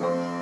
Bye.